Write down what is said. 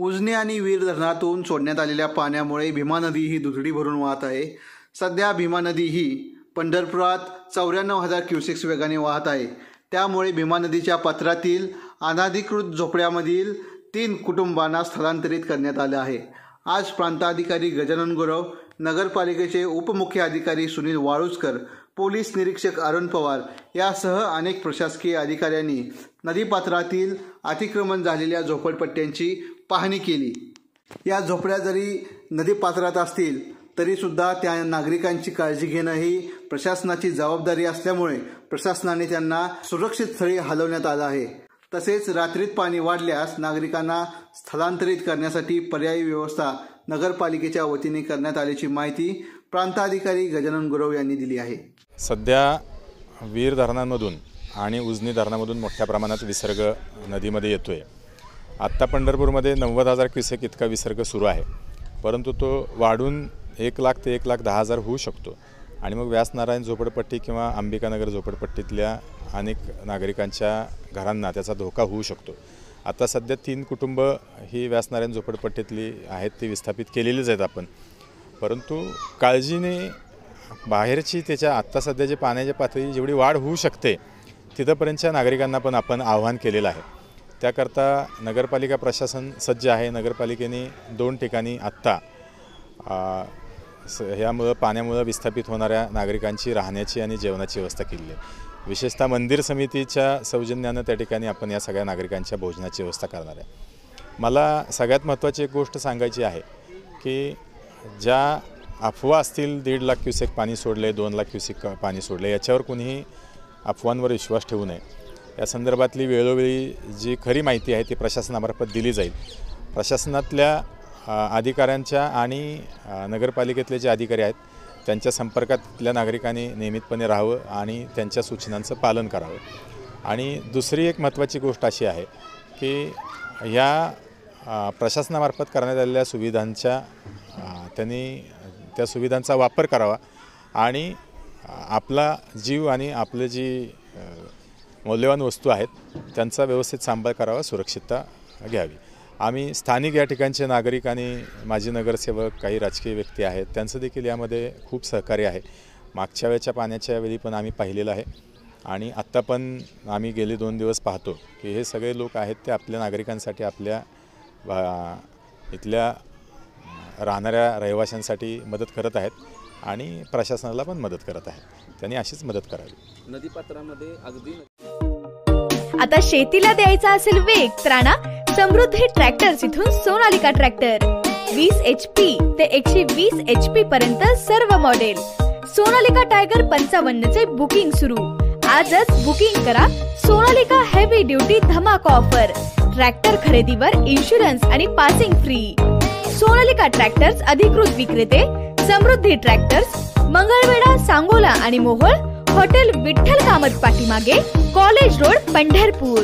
उजनी आणि वीर धरणातून सोडण्यात आलेल्या पाण्यामुळे भीमा नदी ही दुथडी भरून वाहत आहे. सध्या भीमा नदी ही पंढरपुरात चौऱ्याण्णव हजार क्युसेक्स वेगाने वाहत आहे. त्यामुळे भीमा नदीच्या पात्रातील अनाधिकृत झोपड्यामधील तीन कुटुंबांना स्थलांतरित करण्यात आलं आहे. आज प्रांताधिकारी गजानन गुरव नगरपालिकेचे उपमुख्य अधिकारी सुनील वाळुसकर पोलीस निरीक्षक अरुण पवार यासह अनेक प्रशासकीय अधिकाऱ्यांनी नदीपात्रातील अतिक्रमण झालेल्या झोपडपट्ट्यांची पाहणी केली. या झोपड्या जरी नदीपात्रात असतील तरीसुद्धा त्या नागरिकांची काळजी घेणं ही प्रशासनाची जबाबदारी असल्यामुळे प्रशासनाने त्यांना सुरक्षित स्थळी हलवण्यात आलं आहे. तसेच रात्रीत पाणी वाढल्यास नागरिकांना स्थलांतरित करण्यासाठी पर्यायी व्यवस्था नगरपालिकेच्या वतीने करण्यात आल्याची माहिती प्रांताधिकारी गजानन गुरव यांनी दिली आहे. सध्या वीर धरणांमधून आणि उजनी धरणामधून मोठ्या प्रमाणात विसर्ग नदीमध्ये येतो आहे आत्ता पंढरपूरमध्ये नव्वद हजार क्युसेक इतका विसर्ग सुरू आहे. परंतु तो वाढून एक लाख ते एक लाख दहा हजार होऊ शकतो. आणि मग व्यासनारायण झोपडपट्टी किंवा अंबिकानगर झोपडपट्टीतल्या अनेक नागरिकांच्या घरांना त्याचा धोका होऊ शकतो. आता सध्या तीन कुटुंब ही व्यासनारायण झोपडपट्टीतली आहेत ती विस्थापित केलेलीच आहेत आपण. परंतु काळजीने बाहेरची त्याच्या आत्ता सध्या जे पाण्याच्या पातळी जेवढी वाढ होऊ शकते तिथंपर्यंतच्या नागरिकांना पण आपण आव्हान केलेलं आहे. त्याकरता नगरपालिका प्रशासन सज्ज आहे. नगरपालिकेने दोन ठिकाणी आत्ता स ह्यामुळं पाण्यामुळं विस्थापित होणाऱ्या नागरिकांची राहण्याची आणि जेवणाची व्यवस्था केली आहे. विशेषतः मंदिर समितीच्या सौजन्यानं त्या ठिकाणी आपण या सगळ्या नागरिकांच्या भोजनाची व्यवस्था करणार आहे. मला सगळ्यात महत्त्वाची एक गोष्ट सांगायची आहे की ज्या अफवा असतील दीड लाख क्युसेक पाणी सोडले दोन लाख क्युसेक पाणी सोडले याच्यावर कुणीही अफवांवर विश्वास ठेवू नये. या संदर्भातली वेळोवेळी जी खरी माहिती आहे ती प्रशासनामार्फत दिली जाईल. प्रशासनातल्या अधिकाऱ्यांच्या आणि नगरपालिकेतले जे अधिकारी आहेत त्यांच्या संपर्कातल्या नागरिकांनी नियमितपणे राहावं आणि त्यांच्या सूचनांचं पालन करावं. आणि दुसरी एक महत्त्वाची गोष्ट अशी आहे की ह्या प्रशासनामार्फत करण्यात आलेल्या सुविधांच्या त्यांनी त्या सुविधांचा वापर करावा आणि आपला जीव आणि आपलं जी मौल्यवान वस्तू आहेत त्यांचा व्यवस्थित सांभाळ करावा सुरक्षितता घ्यावी. आम्ही स्थानिक या ठिकाणचे नागरिक आणि माजी नगरसेवक काही राजकीय व्यक्ती आहेत त्यांचं देखील यामध्ये खूप सहकार्य आहे. मागच्या वेळेच्या पाण्याच्या वेळी पण आम्ही पाहिलेलं आहे. आणि आत्ता पण आम्ही गेले दोन दिवस पाहतो की हे सगळे लोक आहेत ते आपल्या नागरिकांसाठी आपल्या इथल्या राहणाऱ्या रहिवाशांसाठी मदत करत आहेत आणि प्रशासनाला पण मदत करत आहेत. त्यांनी अशीच मदत करावी. नदीपात्रामध्ये अगदी आता शेतीला द्यायचा असेल वेग त्राणा समृद्धी ट्रॅक्टर्स इथून सोनालिका ट्रॅक्टर. वीस एच पी ते एकशे वीस एच पी पर्यंत सर्व मॉडेल सोनालिका टायगर पंचावन्न चे बुकिंग सुरू. आजच बुकिंग करा सोनालिका हेवी ड्युटी धमाका ऑफर ट्रॅक्टर खरेदीवर इन्शुरन्स आणि पासिंग फ्री सोनालिका ट्रॅक्टर्स अधिकृत विक्रेते समृद्धी ट्रॅक्टर्स मंगळवेढा सांगोला आणि मोहोळ हॉटेल विठ्ठल कामत पाठीमागे कॉलेज रोड पंढरपूर.